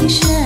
冰雪。